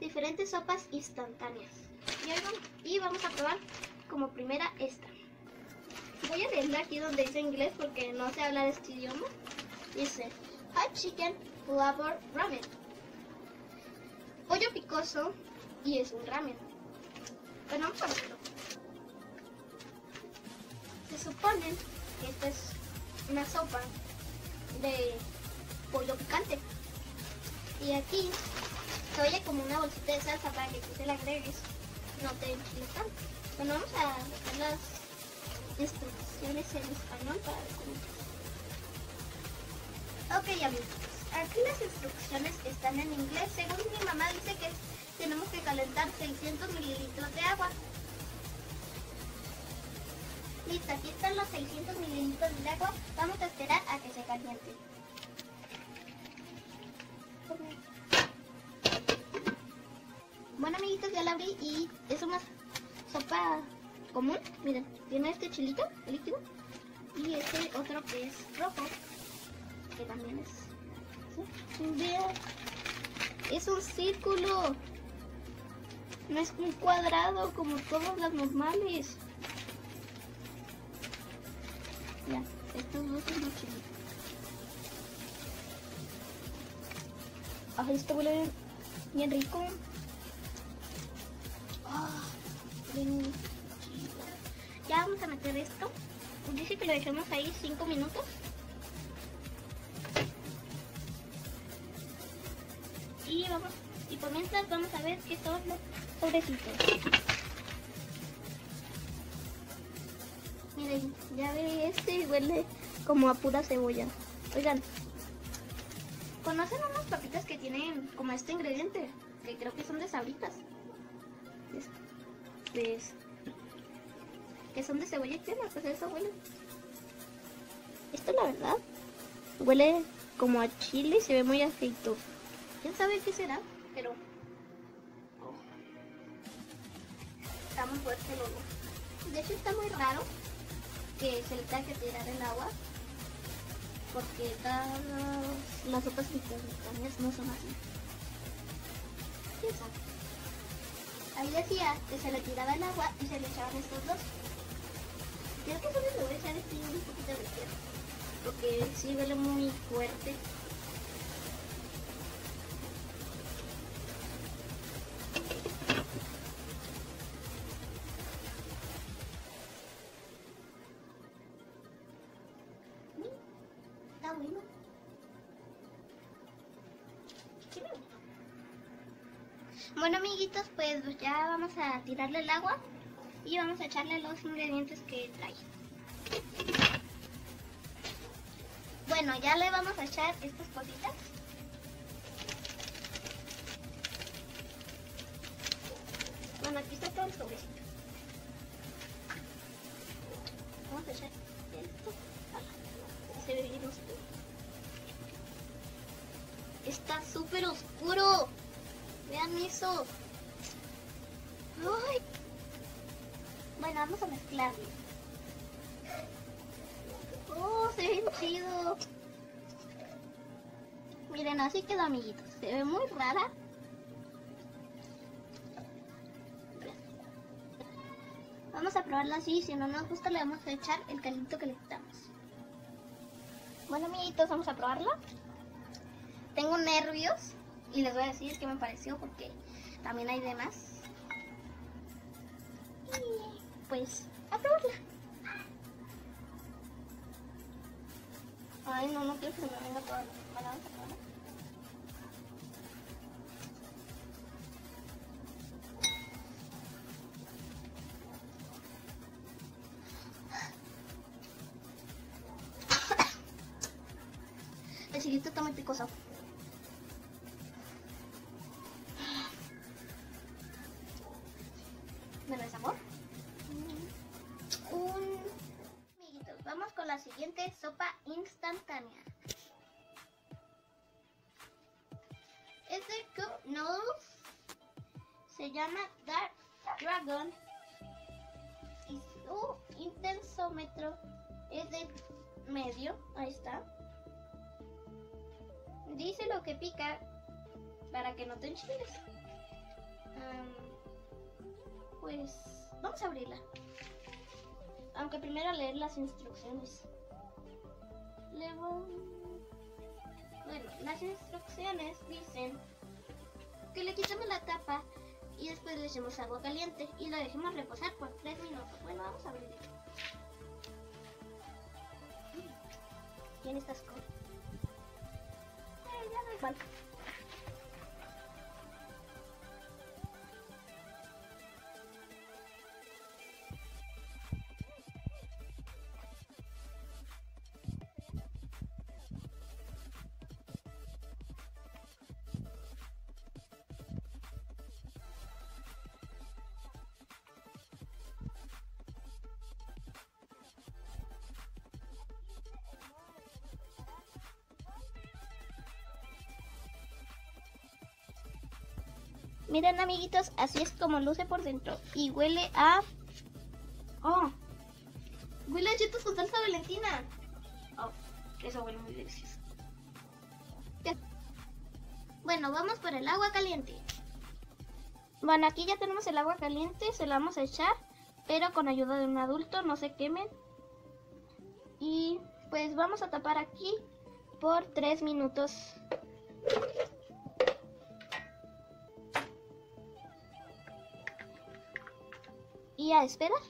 diferentes sopas instantáneas. Y, hoy vamos, y vamos a probar como primera esta. Voy a leerla aquí donde dice inglés porque no sé hablar este idioma. Dice Hot Chicken Flavor Ramen. Pollo picoso y es un ramen. Bueno, vamos a verlo. Se supone que esta es una sopa de pollo picante. Y aquí se oye como una bolsita de salsa para que tú se la agregues. No te enchiles. Bueno, vamos a ver las instrucciones en español para ver cómo. Ok, amigos. Aquí las instrucciones están en inglés. Según mi mamá dice que tenemos que calentar 600 mililitros de agua. Listo, aquí están los 600 mililitros de agua. Vamos a esperar a que se caliente. Bueno amiguitos, ya la abrí y es una sopa común. Miren, tiene este chilito, líquido. Y este otro que es rojo, que también es... ¿sí? Vean, es un círculo. No es un cuadrado como todas las normales. Ya, estos dos son los chilitos. Ay, esto huele bien rico. Ya vamos a meter esto. Dice que lo dejemos ahí 5 minutos. Y vamos, y por mientras vamos a ver qué son los sobrecitos. Miren, ya ve este huele como a pura cebolla. Oigan, ¿conocen unas papitas que tienen como este ingrediente? Que creo que son de sabritas. Que son de cebolla y crema, pues eso huele. Esto la verdad huele como a chile y se ve muy aceitoso. ¿Quién sabe qué será? Pero está muy fuerte el olor. De hecho está muy raro que se le tenga que tirar el agua porque todas las sopas mexicanas no son así. ¿Quién sabe? Ahí decía que se le tiraba el agua y se le echaban estos dos. Creo que solo le voy a echar este un poquito de tierra. Porque sí huele muy fuerte. Bueno amiguitos, pues ya vamos a tirarle el agua y vamos a echarle los ingredientes que trae. Bueno, ya le vamos a echar estas cositas. Bueno, aquí está todo el sobrecito. Vamos a echar esto. Ah, Se ve bien oscuro. Está súper oscuro. Eso. Ay. Bueno, vamos a mezclarlo. Oh, se ve bien chido. Miren, así quedó, amiguitos. Se ve muy rara. Vamos a probarla así. Si no nos gusta, le vamos a echar el caldito que le quitamos. Bueno, amiguitos, vamos a probarla. Tengo nervios y les voy a decir qué me pareció porque también hay demás. Y pues, a probarla. Ay, no, no quiero que se me venga toda. Bueno, vamos a probarla. El chilito está muy picoso. Instantánea. Es de Cup Noodles. Se llama Dark Dragon. Y su intensómetro es de medio. Ahí está. Dice lo que pica para que no te enchiles. pues vamos a abrirla. Aunque primero leer las instrucciones. Bueno, las instrucciones dicen que le quitemos la tapa y después le echemos agua caliente y la dejemos reposar por 3 minutos. Bueno, vamos a abrirla. ¿Quién estás con? Eh, ya da igual. Miren amiguitos, así es como luce por dentro. Y huele a... ¡Oh! Huele a chetos con salsa valentina. Oh, eso huele muy delicioso. Bueno, vamos por el agua caliente. Bueno, aquí ya tenemos el agua caliente, se la vamos a echar, pero con ayuda de un adulto, no se quemen. Y pues vamos a tapar aquí por 3 minutos. Y a esperar.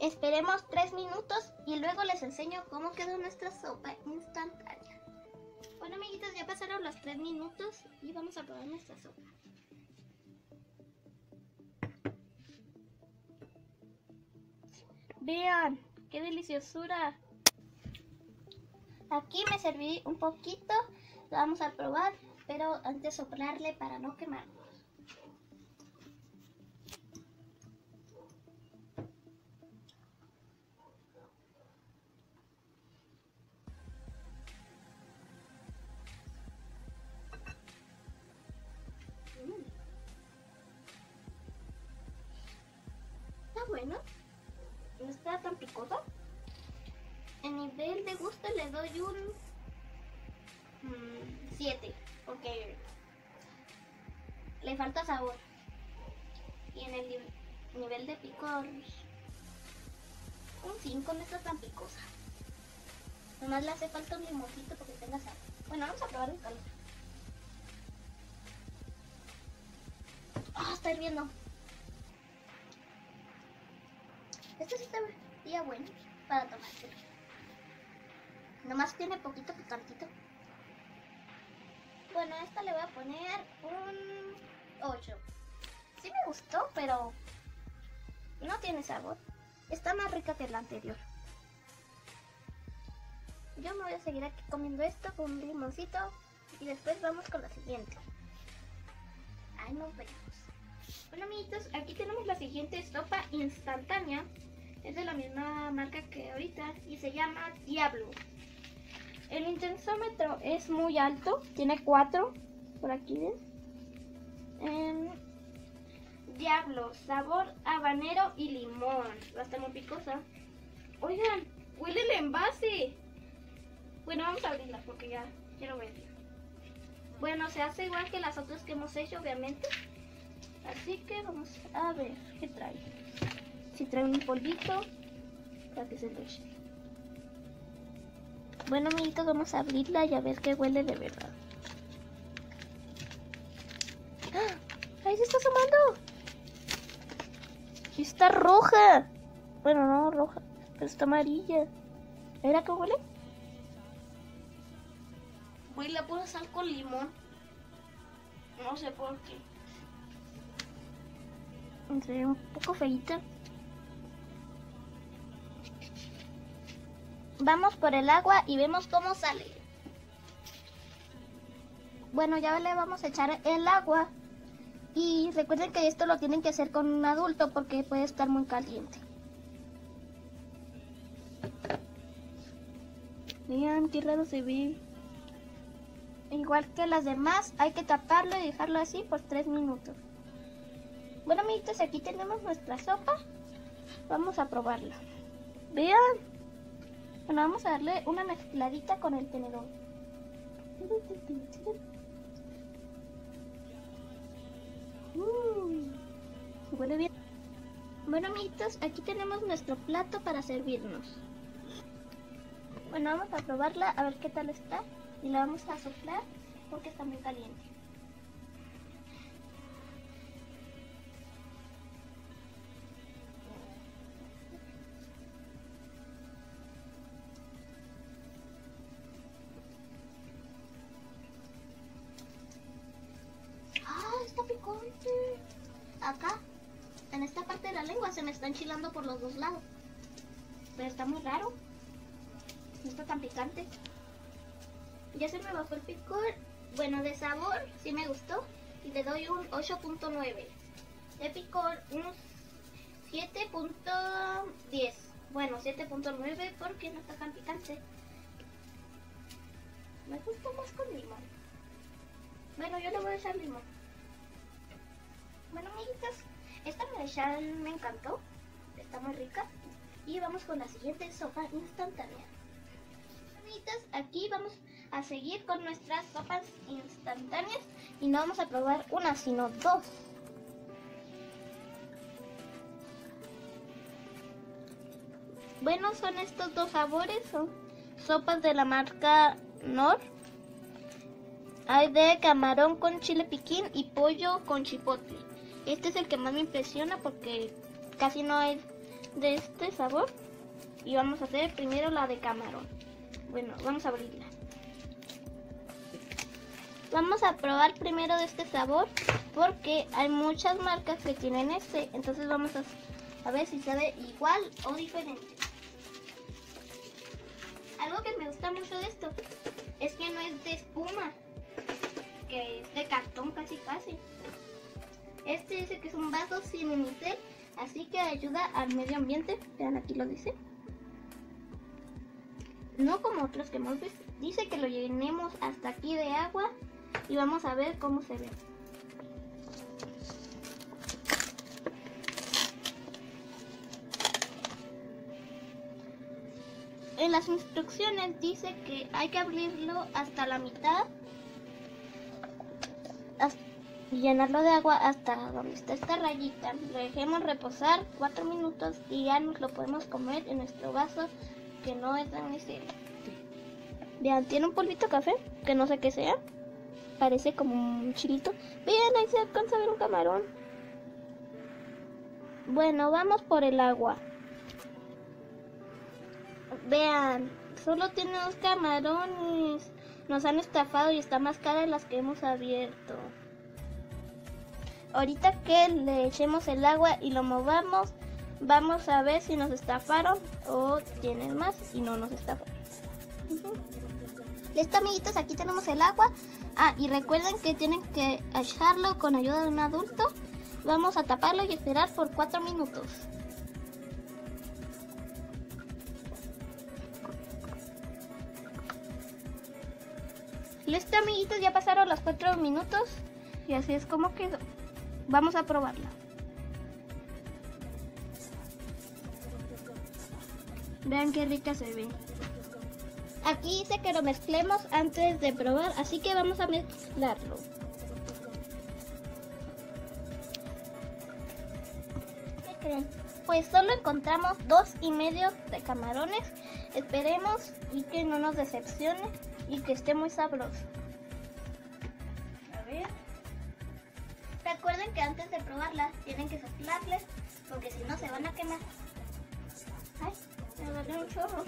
Esperemos tres minutos y luego les enseño cómo quedó nuestra sopa instantánea. Bueno amiguitos, ya pasaron los tres minutos y vamos a probar nuestra sopa. Vean, qué deliciosura. Aquí me serví un poquito, lo vamos a probar, pero antes soplarle para no quemar. En nivel de gusto le doy un 7. Mm, porque le falta sabor. Y en el nivel de picor un 5 no está tan picosa. Nomás le hace falta un limoncito porque tenga sabor. Bueno, vamos a probar el calor. Ah, está hirviendo. Esto sí está ya bueno para tomarse. Nomás tiene poquito picantito. Bueno, a esta le voy a poner un 8. Sí me gustó, pero no tiene sabor. Está más rica que la anterior. Yo me voy a seguir aquí comiendo esto con un limoncito y después vamos con la siguiente. Ahí nos vemos. Bueno amiguitos, aquí tenemos la siguiente sopa instantánea. Es de la misma marca que ahorita y se llama Diablo. El intensómetro es muy alto, tiene 4, por aquí ven. Em, Diablo, sabor habanero y limón. Va a estar muy picosa. Oigan, huele el envase. Bueno, vamos a abrirla porque ya quiero ver. Bueno, se hace igual que las otras que hemos hecho, obviamente. Así que vamos a ver qué trae. Si trae un polvito para que se lo. Bueno, amiguitos, vamos a abrirla y a ver qué huele de verdad. ¡Ah! ¡Ahí se está asomando! Está roja. Bueno, no roja, pero está amarilla. ¿Era qué huele? Huele a pura sal con limón. No sé por qué. Se un poco feita. Vamos por el agua y vemos cómo sale. Bueno, ya le vamos a echar el agua. Y recuerden que esto lo tienen que hacer con un adulto porque puede estar muy caliente. Vean qué raro se ve. Igual que las demás, hay que taparlo y dejarlo así por 3 minutos. Bueno, amiguitos, aquí tenemos nuestra sopa. Vamos a probarla. Vean. Bueno, vamos a darle una mezcladita con el tenedor. Uy, huele bien. Bueno, amiguitos, aquí tenemos nuestro plato para servirnos. Bueno, vamos a probarla a ver qué tal está. Y la vamos a soplar porque está muy caliente. Acá, en esta parte de la lengua, se me está enchilando por los dos lados. Pero está muy raro. No está tan picante. Ya se me bajó el picor. Bueno, de sabor sí me gustó. Y le doy un 8.9. De picor un 7.10. Bueno, 7.9 porque no está tan picante. Me gusta más con limón. Bueno, yo le voy a echar limón. Bueno, amiguitas, esta medellán me encantó. Está muy rica. Y vamos con la siguiente sopa instantánea. Amiguitas, aquí vamos a seguir con nuestras sopas instantáneas. Y no vamos a probar una, sino dos. Bueno, son estos dos sabores. Son sopas de la marca Nor. Hay de camarón con chile piquín y pollo con chipotle. Este es el que más me impresiona porque casi no hay de este sabor. Y vamos a hacer primero la de camarón. Bueno, vamos a abrirla. Vamos a probar primero de este sabor porque hay muchas marcas que tienen este. Entonces vamos a, a ver si sabe igual o diferente. Algo que me gusta mucho de esto es que no es de espuma, que es de cartón casi casi. Este dice que es un vaso sin unicel, así que ayuda al medio ambiente. Vean, aquí lo dice. No como otros que hemos visto. Dice que lo llenemos hasta aquí de agua y vamos a ver cómo se ve. En las instrucciones dice que hay que abrirlo hasta la mitad y llenarlo de agua hasta donde está esta rayita. Lo dejemos reposar 4 minutos y ya nos lo podemos comer en nuestro vaso que no es tan serio. Vean, tiene un polvito café que no sé qué sea. Parece como un chilito. Vean, ahí se alcanza a ver un camarón. Bueno, vamos por el agua. Vean, solo tiene dos camarones. Nos han estafado y está más cara de las que hemos abierto. Ahorita que le echemos el agua y lo movamos, vamos a ver si nos estafaron o tienen más y no nos estafaron. Listo amiguitos, aquí tenemos el agua. Ah, y recuerden que tienen que echarlo con ayuda de un adulto. Vamos a taparlo y esperar por 4 minutos. Listo amiguitos, ya pasaron los 4 minutos. Y así es como quedó. Vamos a probarla. Vean qué rica se ve. Aquí dice que lo mezclemos antes de probar, así que vamos a mezclarlo. ¿Qué creen? Pues solo encontramos dos y medio de camarones. Esperemos y que no nos decepcione y que esté muy sabroso. Que antes de probarla tienen que soplarles porque si no se van a quemar. Ay, me duele un chorro.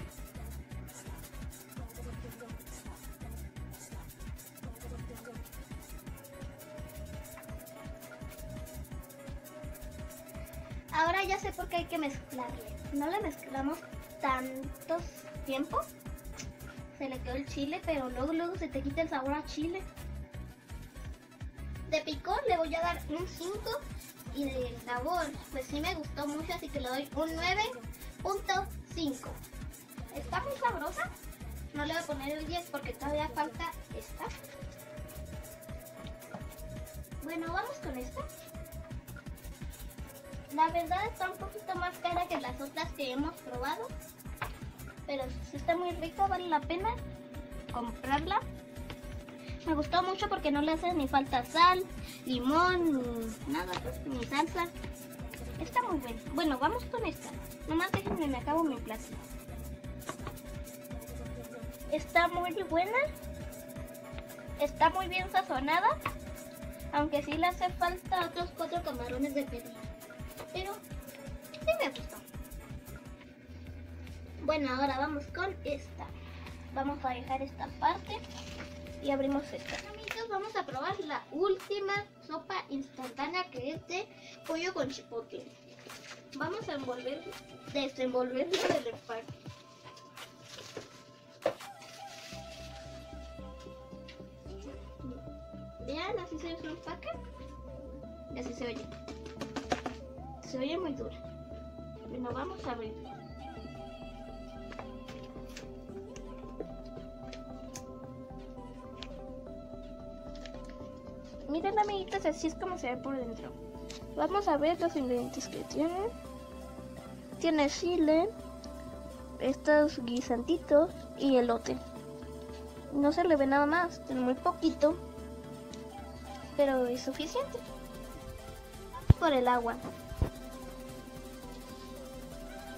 Ahora ya sé por qué hay que mezclarle. No le mezclamos tantos tiempo. Se le quedó el chile, pero luego luego se te quita el sabor a chile. De picor le voy a dar un 5 y de sabor, pues sí me gustó mucho, así que le doy un 9.5. Está muy sabrosa. No le voy a poner el 10 porque todavía falta esta. Bueno, vamos con esta. La verdad está un poquito más cara que las otras que hemos probado. Pero si está muy rica, vale la pena comprarla. Me gustó mucho porque no le hace ni falta sal, limón, ni nada, ni salsa. Está muy bueno. Bueno, vamos con esta. Nomás déjenme, me acabo mi plato. Está muy buena. Está muy bien sazonada. Aunque sí le hace falta otros cuatro camarones de pedir. Pero sí me gustó. Bueno, ahora vamos con esta. Vamos a dejar esta parte y abrimos esta. Amigos, vamos a probar la última sopa instantánea que es de pollo con chipotle. Vamos a envolver, desenvolverlo del empaque. Vean, así se ve su empaque. Y así se oye. Se oye muy duro. Bueno, vamos a abrir. Miren amiguitos, así es como se ve por dentro. Vamos a ver los ingredientes que tiene. Tiene chile, estos guisantitos y elote. No se le ve nada más, tiene muy poquito, pero es suficiente. Por el agua.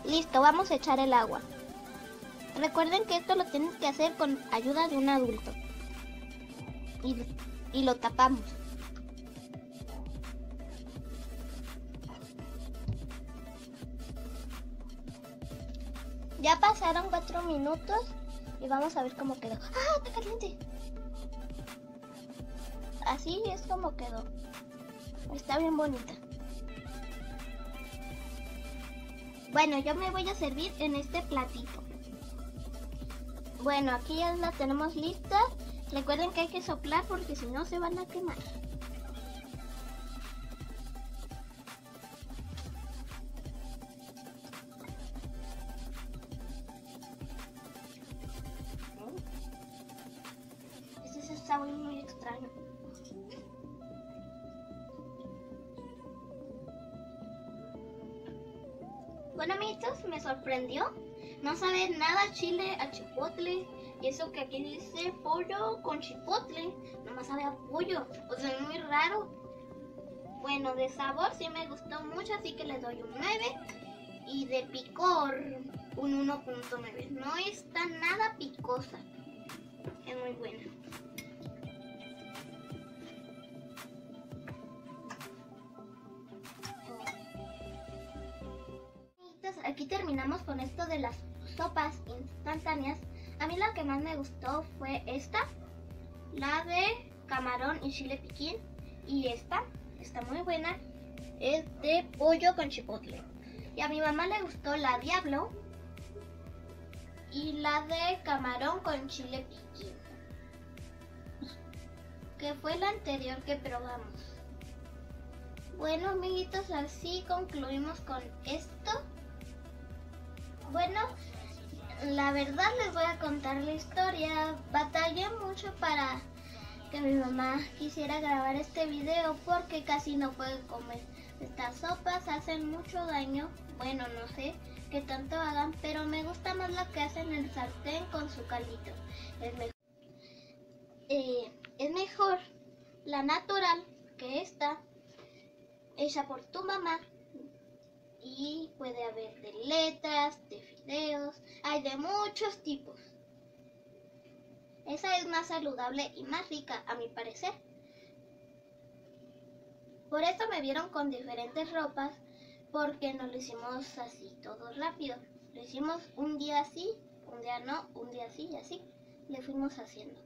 Listo, vamos a echar el agua. Recuerden que esto lo tienes que hacer con ayuda de un adulto. Y, y lo tapamos. minutos y vamos a ver cómo quedó. ¡Ah, está caliente! Así es como quedó. Está bien bonita. Bueno, yo me voy a servir en este platito. Bueno, aquí ya la tenemos lista. Recuerden que hay que soplar porque si no se van a quemar. Chipotle. Y eso que aquí dice pollo con chipotle. Nomás sabe a pollo. O sea, es muy raro. Bueno, de sabor sí me gustó mucho, así que le doy un 9. Y de picor, un 1.9. No está nada picosa. Es muy buena. Aquí terminamos con esto de las sopas instantáneas. A mí la que más me gustó fue esta, la de camarón y chile piquín. Y esta, está muy buena, es de pollo con chipotle. Y a mi mamá le gustó la diablo y la de camarón con chile piquín. Que fue la anterior que probamos. Bueno, amiguitos, así concluimos con esto. Bueno, la verdad les voy a contar la historia. Batallé mucho para que mi mamá quisiera grabar este video porque casi no puede comer. Estas sopas hacen mucho daño. Bueno, no sé qué tanto hagan, pero me gusta más la que hacen en el sartén con su caldito. Es mejor. Eh, es mejor la natural que esta, hecha por tu mamá. Y puede haber de letras, de hay de muchos tipos. Esa es más saludable y más rica, a mi parecer. Por eso me vieron con diferentes ropas, porque no lo hicimos así todo rápido. Lo hicimos un día así, un día no, un día así y así. Le fuimos haciendo.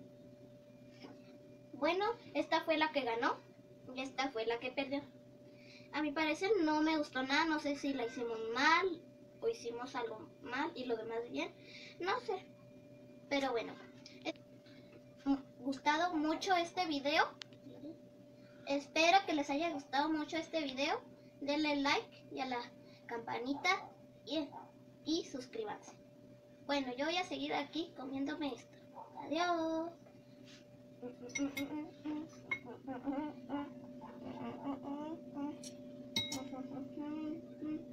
Bueno, esta fue la que ganó y esta fue la que perdió. A mi parecer no me gustó nada, no sé si la hicimos mal o hicimos algo mal y lo demás bien, no sé. Pero bueno, gustado mucho este video. Espero que les haya gustado mucho este video. Denle like y a la campanita y, y suscríbanse. Bueno, yo voy a seguir aquí comiéndome esto. Adiós.